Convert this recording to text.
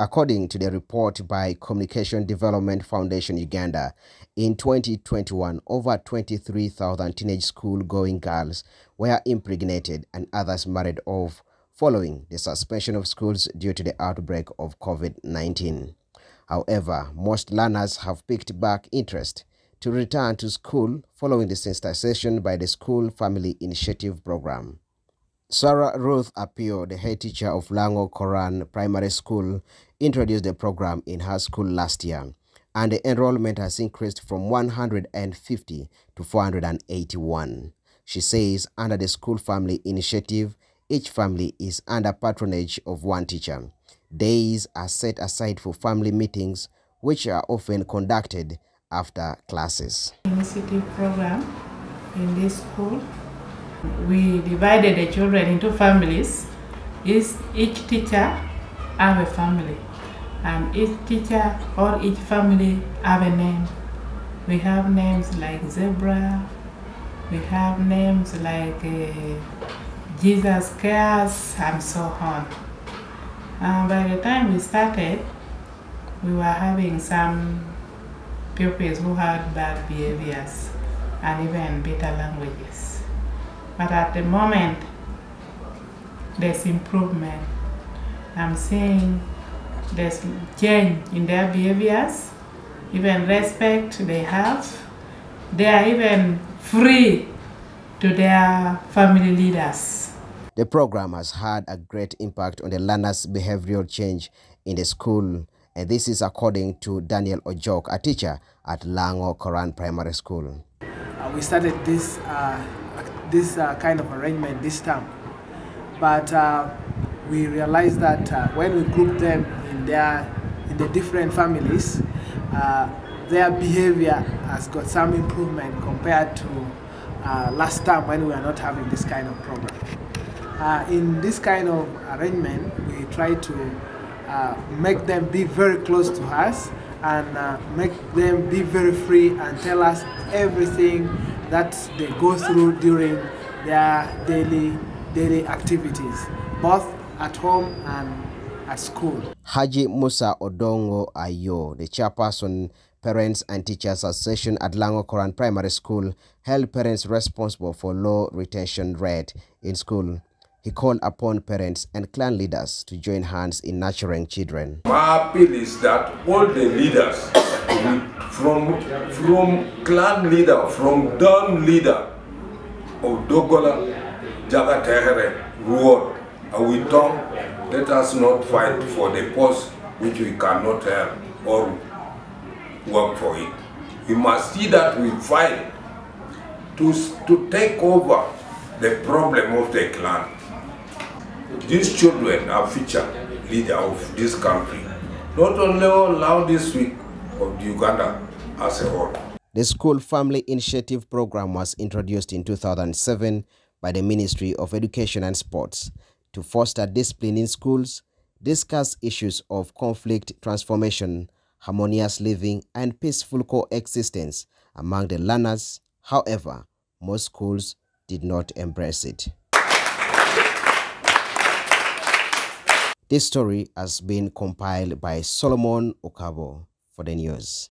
According to the report by Communication Development Foundation Uganda, in 2021, over 23,000 teenage school-going girls were impregnated and others married off following the suspension of schools due to the outbreak of COVID-19. However, most learners have picked back interest to return to school following the sensitization by the School Family Initiative Program. Sarah Ruth Apio, the head teacher of Lango Koran Primary School, introduced the program in her school last year, and the enrollment has increased from 150 to 481. She says under the School Family Initiative, each family is under patronage of one teacher. Days are set aside for family meetings, which are often conducted after classes. Initiative program in this school we divided the children into families. Each, each teacher have a family and each teacher or each family have a name. We have names like Zebra, we have names like uh, Jesus Cares and so on. By the time we started, we were having some pupils who had bad behaviors and even bitter languages. But at the moment, there's improvement. I'm seeing there's change in their behaviors, even respect they have. They are even free to their family leaders. The program has had a great impact on the learners' behavioral change in the school, and this is according to Daniel Ojok, a teacher at Lango Koran Primary School. Uh, we started this uh, this uh, kind of arrangement this time. But uh, we realized that uh, when we group them in their in the different families, uh, their behavior has got some improvement compared to uh, last time when we were not having this kind of program. Uh, in this kind of arrangement, we try to make them be very close to us and make them be very free and tell us everything that they go through during their daily, daily activities, both at home and at school. Haji Musa Odongo Ayo, the chairperson Parents and Teachers Association at Lango Koran Primary School, held parents responsible for low retention rate in school. He called upon parents and clan leaders to join hands in nurturing children. My appeal is that all the leaders, from, from clan leader, from down leader of Dogola, Jagatehere, Ruod, Awitong, let us not fight for the post which we cannot have or work for it. We must see that we fight to, to take over the problem of the clan. These children are future leader of this country. Not only allow this week of Uganda as a whole. The School Family Initiative Program was introduced in 2007 by the Ministry of Education and Sports to foster discipline in schools, discuss issues of conflict transformation, harmonious living, and peaceful coexistence among the learners. However, most schools did not embrace it. This story has been compiled by Solomon Okabo for the news.